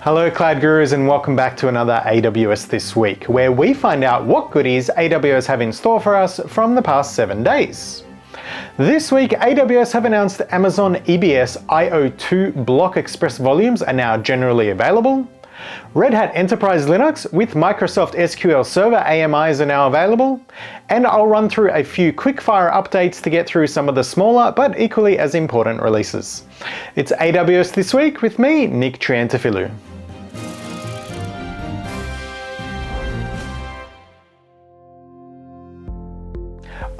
Hello Cloud Gurus and welcome back to another AWS This Week, where we find out what goodies AWS have in store for us from the past 7 days. This week, AWS have announced Amazon EBS IO2 Block Express volumes are now generally available. Red Hat Enterprise Linux with Microsoft SQL Server AMIs are now available, and I'll run through a few quickfire updates to get through some of the smaller but equally as important releases. It's AWS This Week with me, Nick Triantafillou.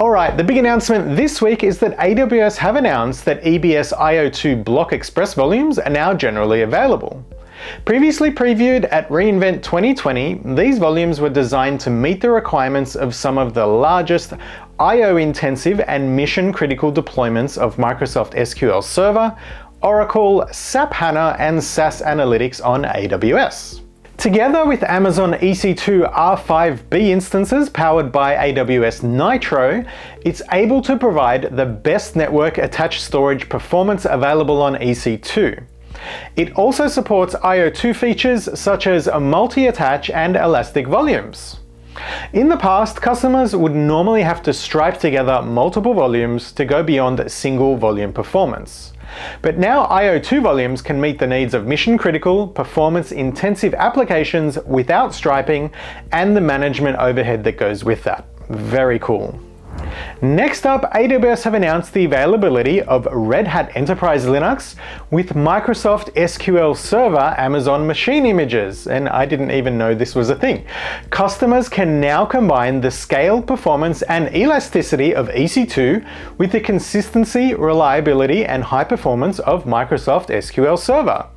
Alright, the big announcement this week is that AWS have announced that EBS IO2 Block Express volumes are now generally available. Previously previewed at reInvent 2020, these volumes were designed to meet the requirements of some of the largest IO-intensive and mission-critical deployments of Microsoft SQL Server, Oracle, SAP HANA, and SAS Analytics on AWS. Together with Amazon EC2 R5B instances powered by AWS Nitro, it's able to provide the best network attached storage performance available on EC2. It also supports IO2 features such as multi-attach and elastic volumes. In the past, customers would normally have to stripe together multiple volumes to go beyond single volume performance. But now IO2 volumes can meet the needs of mission-critical, performance-intensive applications without striping and the management overhead that goes with that. Very cool. Next up, AWS have announced the availability of Red Hat Enterprise Linux with Microsoft SQL Server Amazon Machine Images, and I didn't even know this was a thing. Customers can now combine the scale, performance, and elasticity of EC2 with the consistency, reliability, and high performance of Microsoft SQL Server.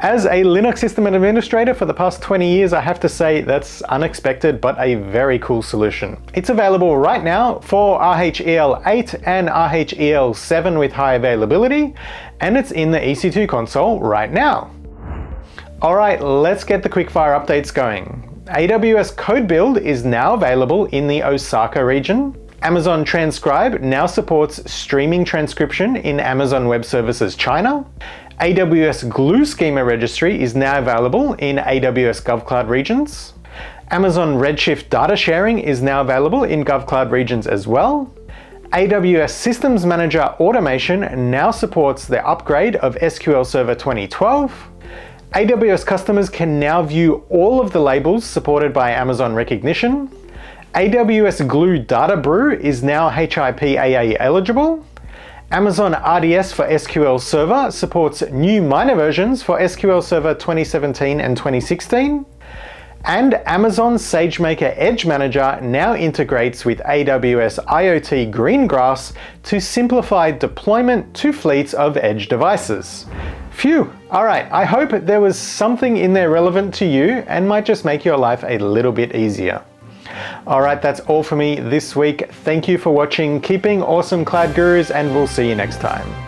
As a Linux system administrator for the past 20 years, I have to say that's unexpected but a very cool solution. It's available right now for RHEL 8 and RHEL 7 with high availability, and it's in the EC2 console right now. Alright, let's get the quickfire updates going. AWS Code Build is now available in the Osaka region. Amazon Transcribe now supports streaming transcription in Amazon Web Services China. AWS Glue Schema Registry is now available in AWS GovCloud regions. Amazon Redshift data sharing is now available in GovCloud regions as well. AWS Systems Manager Automation now supports the upgrade of SQL Server 2012. AWS customers can now view all of the labels supported by Amazon Rekognition. AWS Glue Data Brew is now HIPAA eligible. Amazon RDS for SQL Server supports new minor versions for SQL Server 2017 and 2016. And Amazon SageMaker Edge Manager now integrates with AWS IoT Greengrass to simplify deployment to fleets of edge devices. Phew! Alright, I hope there was something in there relevant to you and might just make your life a little bit easier. Alright, that's all for me this week. Thank you for watching, keeping awesome cloud gurus, and we'll see you next time.